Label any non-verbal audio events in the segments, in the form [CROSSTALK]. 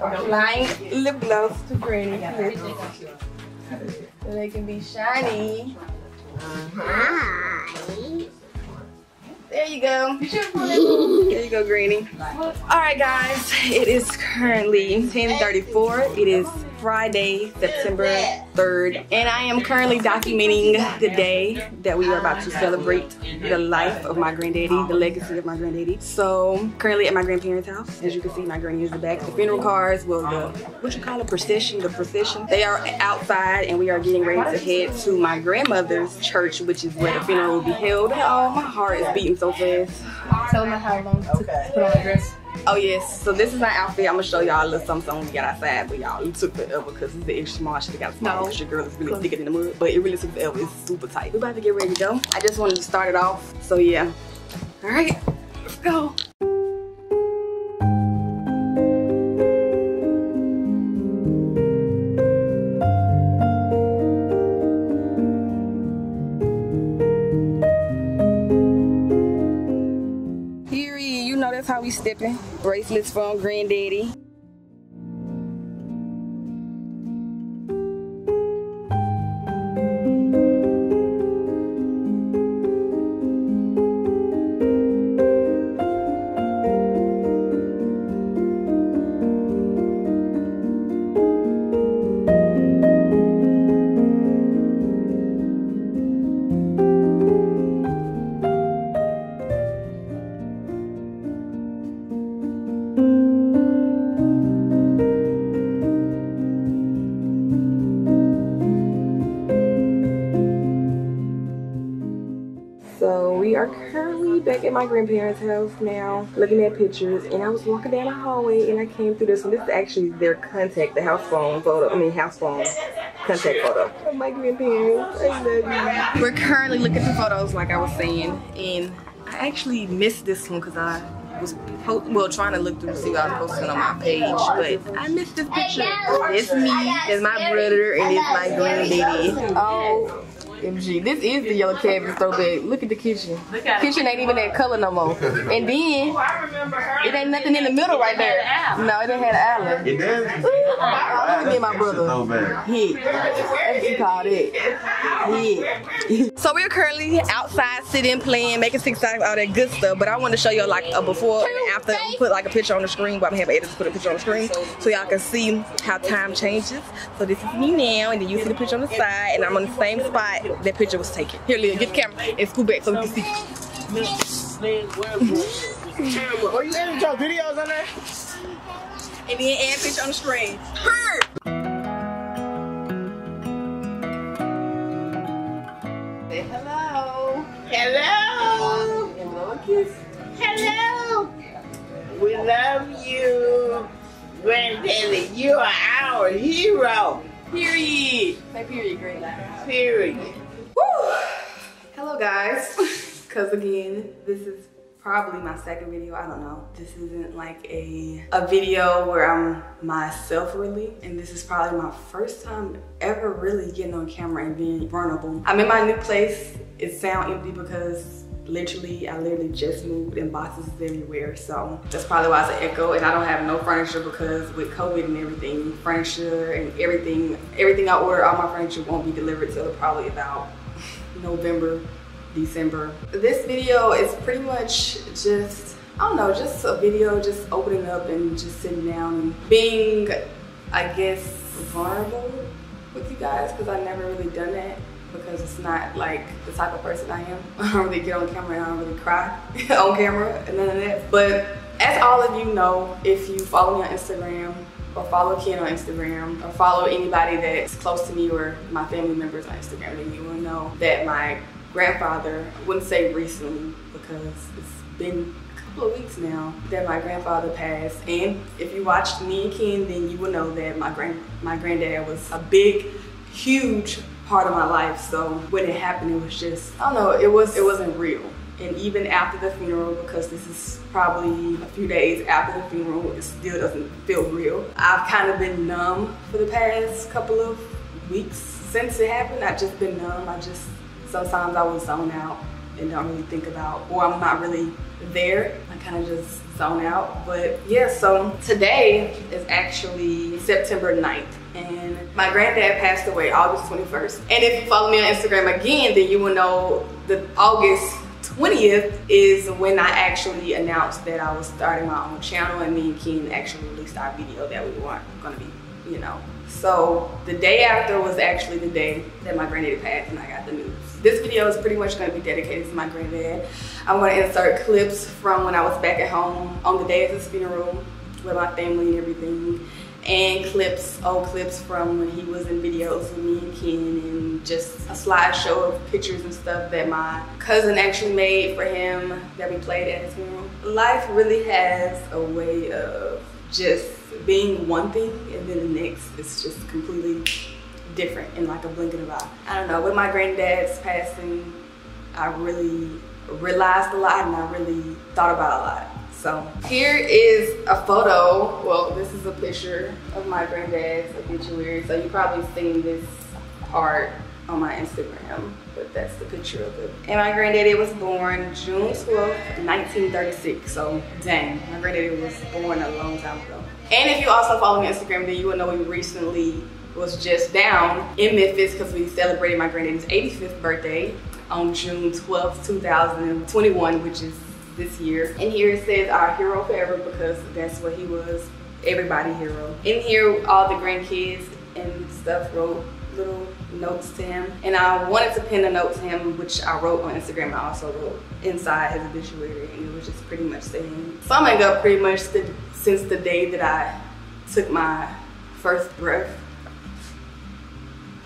Applying lip gloss to Granny. So they can be shiny. There you go. There you go, Granny. All right, guys. It is currently 10:34. It is Friday, September 3rd, and I am currently documenting the day that we are about to celebrate the life of my granddaddy, the legacy of my granddaddy. So, currently at my grandparents' house. As you can see, my granny is the back. The funeral cars, well, the what you call a procession, the procession. They are outside, and we are getting ready to head to my grandmother's church, which is where the funeral will be held. Oh, my heart is beating so fast. Tell them how long to put on a dress. Oh yes, so this is my outfit. I'm gonna show y'all a little something, something we got outside, but y'all, it took forever because it's the extra small. I should've got a small because your girl is really thicker than the mud, but it really took forever. It's super tight. We about to get ready to go. I just wanted to start it off, so yeah. All right, let's go. Stepping. Bracelets from granddaddy. At my grandparents' house now, looking at pictures. And I was walking down the hallway and I came through this one. This is actually their contact, the house phone photo. I mean, house phone contact photo of my grandparents. I love you. We're currently looking through photos, like I was saying, and I actually missed this one because I was po- well trying to look through to see what I was posting on my page, but I missed this picture. It's me, it's my brother, and it's my granddaddy. Oh. MG. This is the yellow cabbage throwback. Look at the kitchen. kitchen ain't even that color no more. And then it ain't nothing in the middle right there. No, it didn't have an island. It does. Look at me, my brother. Throwback. Hit. That's what you call it. Hit. so we're currently outside sitting, playing, making TikTok, all that good stuff. But I want to show you like a before and after. We put like a picture on the screen, but I'm gonna have editors put a picture on the screen so y'all can see how time changes. So this is me now, and then you see the picture on the side, and I'm on the same spot that picture was taken. Here, Lil, get the camera and scoot back so we can see. Oh, you edit your videos on there? And then add picture on the screen. Her. Say hello. Hello. Hello, kiss. Hello. We love you. Granddaddy, you are our hero. Period. Say period, great. Period. Woo. Hello, guys. [LAUGHS] Because again, this is probably my second video. I don't know. This isn't like a a video where I'm myself really, and this is probably my first time ever really getting on camera and being vulnerable. I'm in my new place. It sound empty because literally I literally just moved and boxes everywhere so that's probably why it's an echo and I don't have no furniture because with COVID and everything furniture and everything everything I order all my furniture won't be delivered till probably about [LAUGHS] November December this video is pretty much just I don't know just a video just opening up and just sitting down and being I guess vulnerable with you guys because I've never really done that because it's not like the type of person I am. [LAUGHS] I don't really get on camera and I don't really cry [LAUGHS] on camera and none of that. But as all of you know, if you follow me on Instagram or follow Ken on Instagram or follow anybody that's close to me or my family members on Instagram, then you will know that my grandfather, I wouldn't say recently because it's been a couple of weeks now that my grandfather passed. And if you watched me and Ken, then you will know that my grand my granddad was a big, huge part of my life. So when it happened, it was just I don't know. It was it wasn't real. And even after the funeral, because this is probably a few days after the funeral, it still doesn't feel real. I've kind of been numb for the past couple of weeks since it happened. I've just been numb. I just sometimes I will zone out and don't really think about, or I'm not really there. I kind of just zone out. But yeah, so today is actually September 9th and my granddad passed away August 21st. And if you follow me on Instagram again, then you will know that August 20th is when I actually announced that I was starting my own channel and me and Ken actually released our video that we weren't gonna be, you know. So the day after was actually the day that my granddad passed and I got the news. This video is pretty much gonna be dedicated to my granddad. I'm gonna insert clips from when I was back at home on the day of his funeral with my family and everything and clips, old clips from when he was in videos with me and Ken and just a slideshow of pictures and stuff that my cousin actually made for him that we played at his funeral. Life really has a way of just being one thing and then the next is just completely different in like a blink of an eye. I don't know, with my granddad's passing, I really realized a lot and I really thought about a lot. So here is a photo. Well, this is a picture of my granddad's obituary. So you probably seen this art on my Instagram, but that's the picture of it. And my granddaddy was born June 12th, 1936. So dang, my granddaddy was born a long time ago. And if you also follow me on Instagram, then you will know we recently was just down in Memphis because we celebrated my granddaddy's 85th birthday on June 12th, 2021, which is this year. And here it says our hero forever because that's what he was, everybody hero. In here, all the grandkids and stuff wrote little notes to him. And I wanted to pin a note to him, which I wrote on Instagram. I also wrote inside his obituary and it was just pretty much saying, summing up pretty much the, since the day that I took my first breath.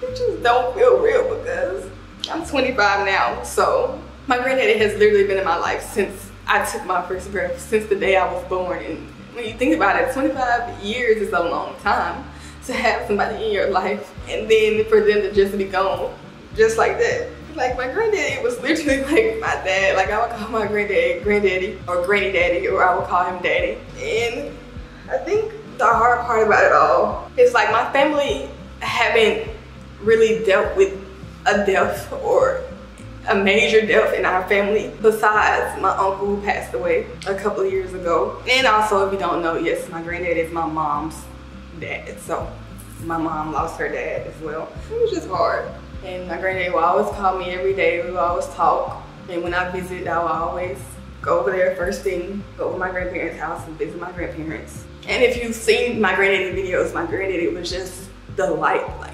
It just don't feel real because I'm 25 now. So my granddaddy has literally been in my life since I took my first breath since the day I was born. And when you think about it, 25 years is a long time to have somebody in your life and then for them to just be gone just like that. Like my granddaddy was literally [LAUGHS] like my dad. Like I would call my granddad granddaddy or granny daddy or I would call him daddy. And I think the hard part about it all is like my family haven't really dealt with a death or a major death in our family besides my uncle who passed away a couple of years ago. And also, if you don't know, yes, my granddad is my mom's dad. So my mom lost her dad as well. It was just hard. And my granddad will always call me every day. We will always talk. And when I visit, I will always go over there first thing, go to my grandparents' house and visit my grandparents. And if you've seen my granddaddy videos, my granddaddy was just the light. Like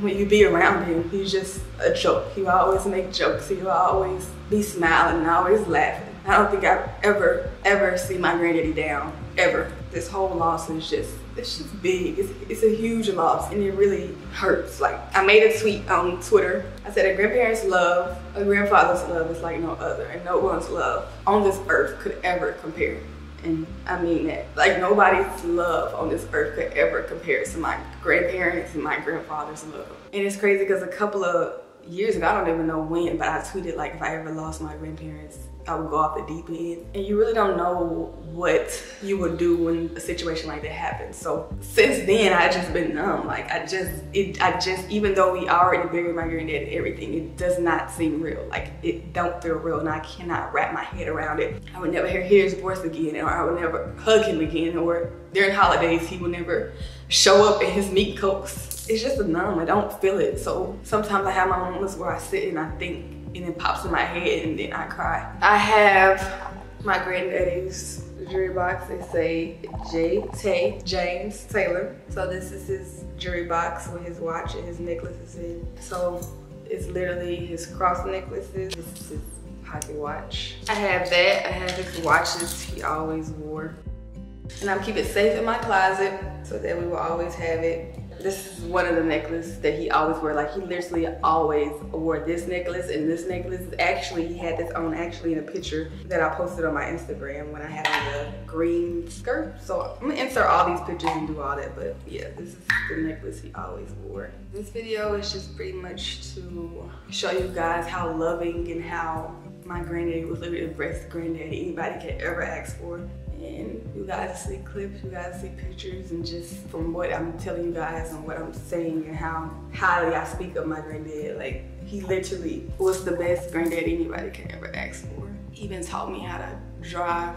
when you be around him, he's just a joke. He will always make jokes. He will always be smiling and always laughing. I don't think I've ever, ever seen my granddaddy down, ever. This whole loss is just, it's just big. It's, it's a huge loss and it really hurts. Like I made a tweet on Twitter. I said a grandparent's love, a grandfather's love is like no other and no one's love on this earth could ever compare. And I mean that. Like nobody's love on this earth could ever compare to my grandparents and my grandfather's love. And it's crazy because a couple of years ago, I don't even know when, but I tweeted like if I ever lost my grandparents, I would go off the deep end. And you really don't know what you would do when a situation like that happens. So since then, I just been numb. Like I just, it, I just, even though we already buried my granddad and everything, it does not seem real. Like it don't feel real and I cannot wrap my head around it. I would never hear his voice again or I would never hug him again or during holidays, he would never show up in his meat coats. It's just a numb, I don't feel it. So sometimes I have my moments where I sit and I think and it pops in my head and then I cry. I have my granddaddy's jewelry box. They say J. Tay James Taylor. So this is his jewelry box with his watch and his necklaces in. So it's literally his cross necklaces. This is his pocket watch. I have that. I have his watches he always wore. And I'm keep it safe in my closet so that we will always have it this is one of the necklaces that he always wore. Like he literally always wore this necklace and this necklace. Actually, he had this on actually in a picture that I posted on my Instagram when I had on the green skirt. So I'm gonna insert all these pictures and do all that. But yeah, this is the necklace he always wore. This video is just pretty much to show you guys how loving and how my granddaddy was literally the best granddaddy anybody could ever ask for and you guys see clips, you guys see pictures, and just from what I'm telling you guys and what I'm saying and how highly I speak of my granddad, like he literally was the best granddad anybody could ever ask for. He even taught me how to drive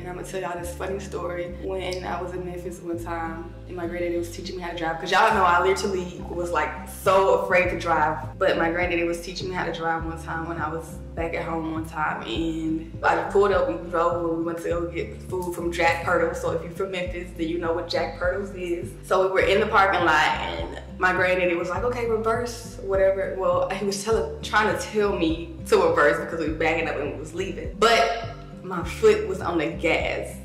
And I'm gonna tell y'all this funny story. When I was in Memphis one time, and my granddaddy was teaching me how to drive, because y'all know I literally was like so afraid to drive. But my granddaddy was teaching me how to drive one time when I was back at home one time, and I pulled up, we drove, we went to go get food from Jack Pirtles. So if you're from Memphis, then you know what Jack Pirtles is. So we were in the parking lot, and my granddaddy was like, okay, reverse, whatever. Well, he was trying to tell me to reverse because we were backing up and we was leaving. But my foot was on the gas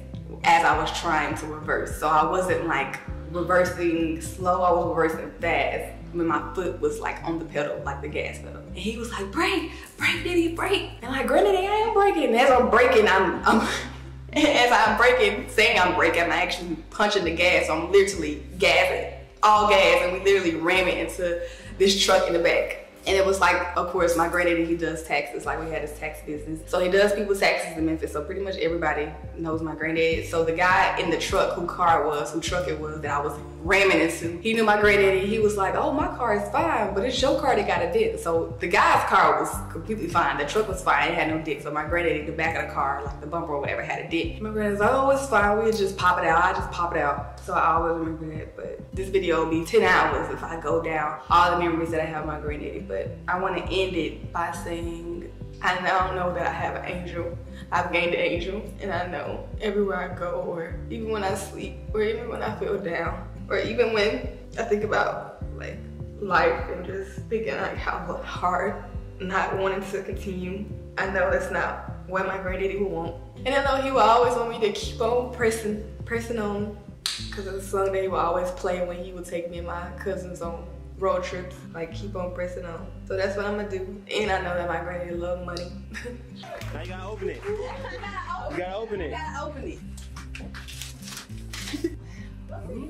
as I was trying to reverse. So I wasn't like reversing slow, I was reversing fast when my foot was like on the pedal, like the gas pedal. And he was like, brake, brake, Diddy, brake. And like, granddaddy, I am braking. And as I'm braking, I'm, I'm [LAUGHS] as I'm braking, saying I'm braking, I'm actually punching the gas. So I'm literally gassing, all gas, and we literally ram it into this truck in the back. And it was like, of course, my granddaddy, he does taxes. Like we had his tax business. So he does people's taxes in Memphis. So pretty much everybody knows my granddad. So the guy in the truck, who car it was, who truck it was that I was ramming into, he knew my granddaddy. He was like, oh, my car is fine, but it's your car that got a dent. So the guy's car was completely fine. The truck was fine. It had no dent. So my granddaddy, the back of the car, like the bumper or whatever, had a dent. My granddad's like, oh, it's fine. We just pop it out. I just pop it out. So I always remember that. But this video will be 10 hours if I go down all the memories that I have my granddaddy. But I want to end it by saying I now know that I have an angel. I've gained an angel, and I know everywhere I go, or even when I sleep, or even when I feel down, or even when I think about like life and just thinking like how hard not wanting to continue. I know that's not what my granddaddy would want. And I know he will always want me to keep on pressing, pressing on. Cause it's a song that he would always play when he would take me and my cousins on road trips, like keep on pressing on. So that's what I'm gonna do. And I know that my granny love money. now you gotta open it. [LAUGHS] You gotta open it. You gotta open it.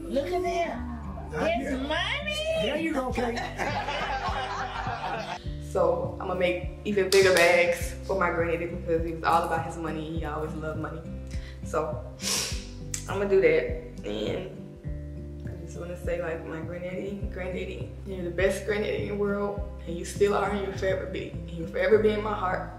Look at that. It's money. There you go, Kate. [LAUGHS] So I'm gonna make even bigger bags for my granddaddy because he was all about his money. He always loved money. So I'm gonna do that. And just want to say like my granddaddy, granddaddy, you're the best granddaddy in the world and you still are and you'll forever be. And you'll forever be in my heart.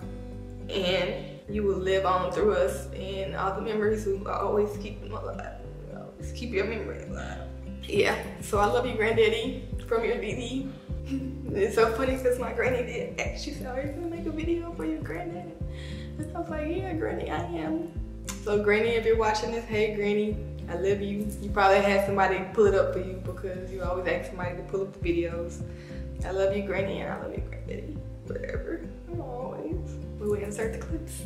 And you will live on through us and all the memories we always keep them alive. We always keep your memory alive. Yeah, so I love you granddaddy from your DD. [LAUGHS] it's so funny because my granny did ask, you said, are you gonna make a video for your granddaddy? And I was like, yeah, granny, I am. So granny, if you're watching this, hey granny, I love you. You probably had somebody pull it up for you because you always ask somebody to pull up the videos. I love you, Granny, and I love you, Granddaddy. Whatever. Always. We will insert the clips.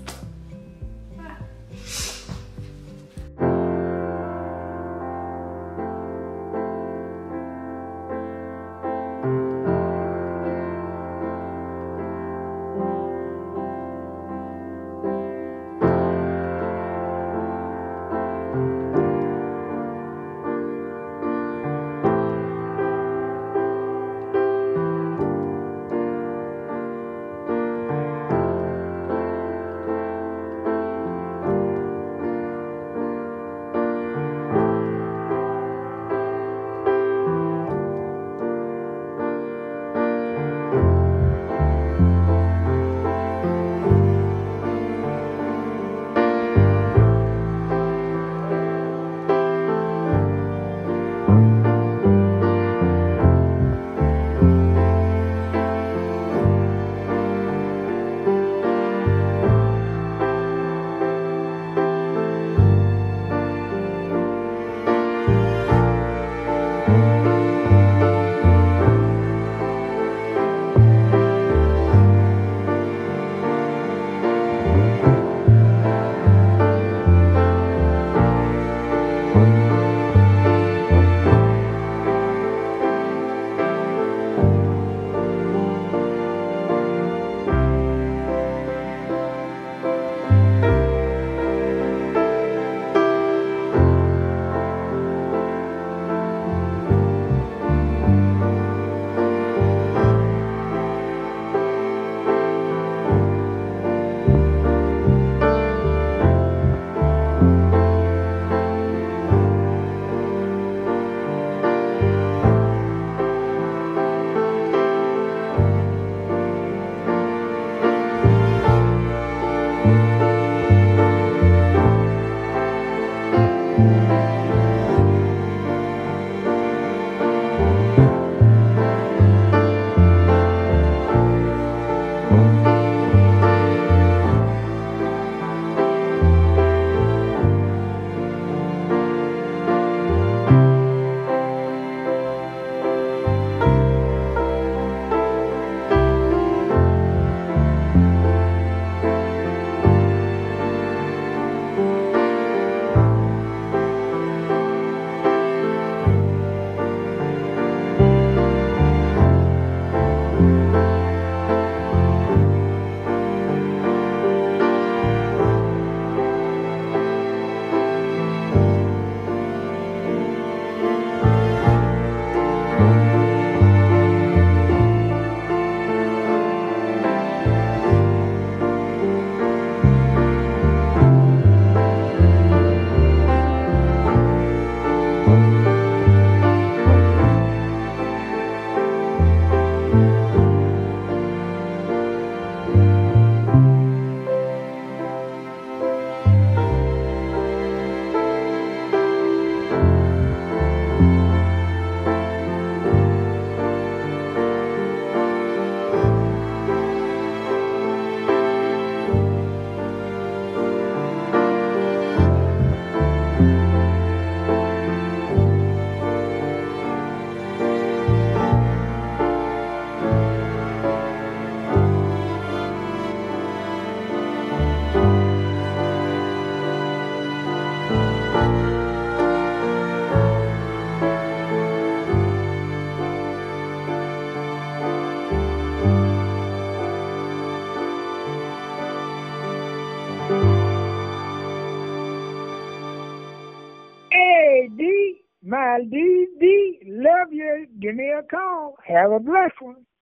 Have a blessed one.